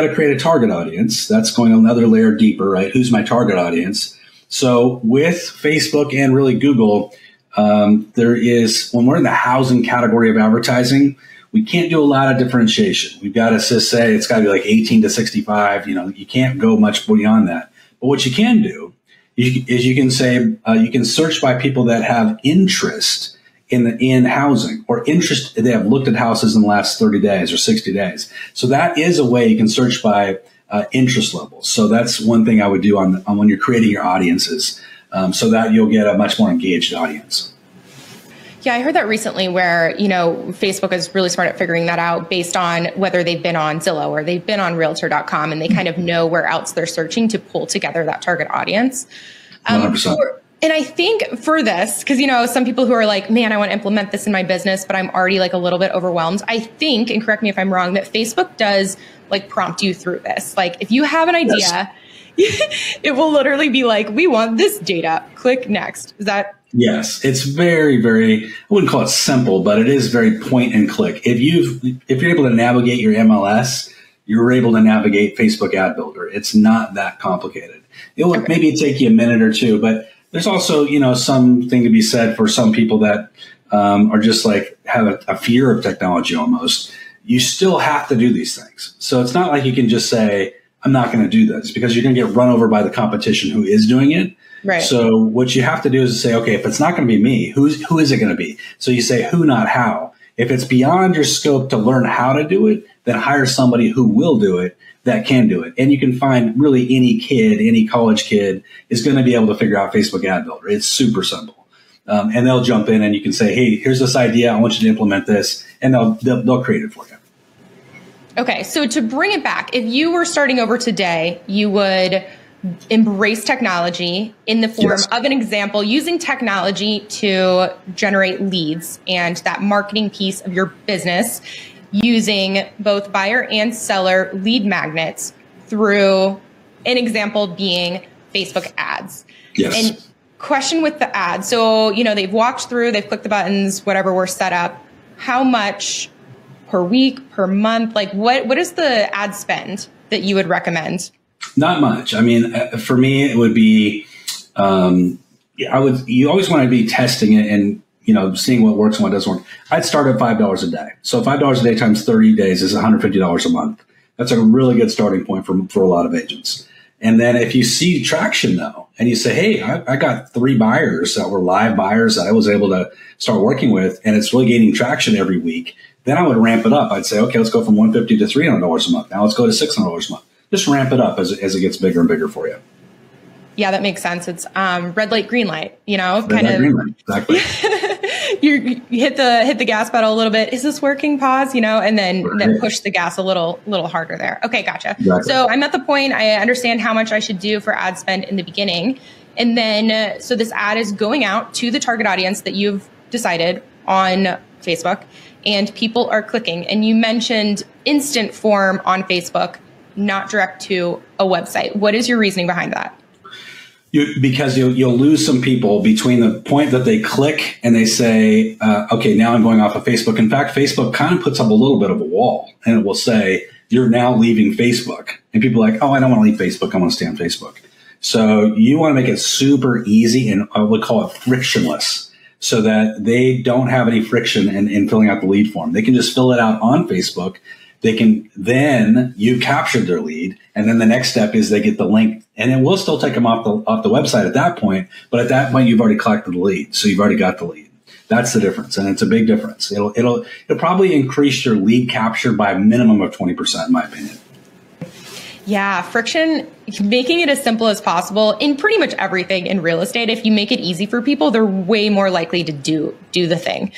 to create a target audience. That's going another layer deeper, right? Who's my target audience? So with Facebook and really Google, um, there is when we're in the housing category of advertising, we can't do a lot of differentiation. We've got to just say it's got to be like 18 to 65. You know, you can't go much beyond that. But what you can do is you can say uh, you can search by people that have interest in the, in housing or interest they have looked at houses in the last 30 days or 60 days. So that is a way you can search by uh, interest levels. So that's one thing I would do on, on when you're creating your audiences, um, so that you'll get a much more engaged audience. Yeah, I heard that recently where, you know, Facebook is really smart at figuring that out based on whether they've been on Zillow or they've been on realtor.com and they kind of know where else they're searching to pull together that target audience. Um, 100%. For, and I think for this, because, you know, some people who are like, man, I want to implement this in my business, but I'm already like a little bit overwhelmed. I think, and correct me if I'm wrong, that Facebook does like prompt you through this. Like if you have an idea, yes. it will literally be like, we want this data. Click next. Is that? Yes, it's very, very. I wouldn't call it simple, but it is very point and click. If you've, if you're able to navigate your MLS, you're able to navigate Facebook Ad Builder. It's not that complicated. It will okay. maybe take you a minute or two, but there's also you know something to be said for some people that um, are just like have a, a fear of technology almost. You still have to do these things, so it's not like you can just say I'm not going to do this because you're going to get run over by the competition who is doing it. Right. So what you have to do is say, okay, if it's not going to be me, who's who is it going to be? So you say who, not how. If it's beyond your scope to learn how to do it, then hire somebody who will do it that can do it. And you can find really any kid, any college kid is going to be able to figure out Facebook Ad Builder. It's super simple. Um, and they'll jump in and you can say, hey, here's this idea. I want you to implement this. And they'll, they'll, they'll create it for you. Okay, so to bring it back, if you were starting over today, you would embrace technology in the form yes. of an example using technology to generate leads and that marketing piece of your business using both buyer and seller lead magnets through an example being Facebook ads. Yes. And question with the ad. So, you know, they've walked through, they've clicked the buttons, whatever we're set up. How much per week, per month? Like what, what is the ad spend that you would recommend? Not much. I mean, uh, for me, it would be, um, I would, you always want to be testing it and, you know, seeing what works and what doesn't work. I'd start at $5 a day. So $5 a day times 30 days is $150 a month. That's a really good starting point for, for a lot of agents. And then if you see traction though, and you say, Hey, I, I, got three buyers that were live buyers that I was able to start working with, and it's really gaining traction every week. Then I would ramp it up. I'd say, okay, let's go from 150 to $300 a month. Now let's go to $600 a month. Just ramp it up as, as it gets bigger and bigger for you. Yeah, that makes sense. It's um, red light, green light. You know, red kind light, of. Green light. Exactly. you, you hit the hit the gas pedal a little bit. Is this working? Pause. You know, and then right. then push the gas a little little harder there. Okay, gotcha. Exactly. So I'm at the point. I understand how much I should do for ad spend in the beginning, and then uh, so this ad is going out to the target audience that you've decided on Facebook and people are clicking. And you mentioned instant form on Facebook, not direct to a website. What is your reasoning behind that? You, because you'll, you'll, lose some people between the point that they click and they say, uh, okay, now I'm going off of Facebook. In fact, Facebook kind of puts up a little bit of a wall and it will say, you're now leaving Facebook. And people are like, oh, I don't want to leave Facebook. I want to stay on Facebook. So you want to make it super easy and I would call it frictionless so that they don't have any friction in, in filling out the lead form. They can just fill it out on Facebook. They can then you captured their lead, and then the next step is they get the link, and it will still take them off the off the website at that point. But at that point, you've already collected the lead, so you've already got the lead. That's the difference, and it's a big difference. It'll it'll it'll probably increase your lead capture by a minimum of twenty percent, in my opinion. Yeah, friction, making it as simple as possible in pretty much everything in real estate. If you make it easy for people, they're way more likely to do do the thing.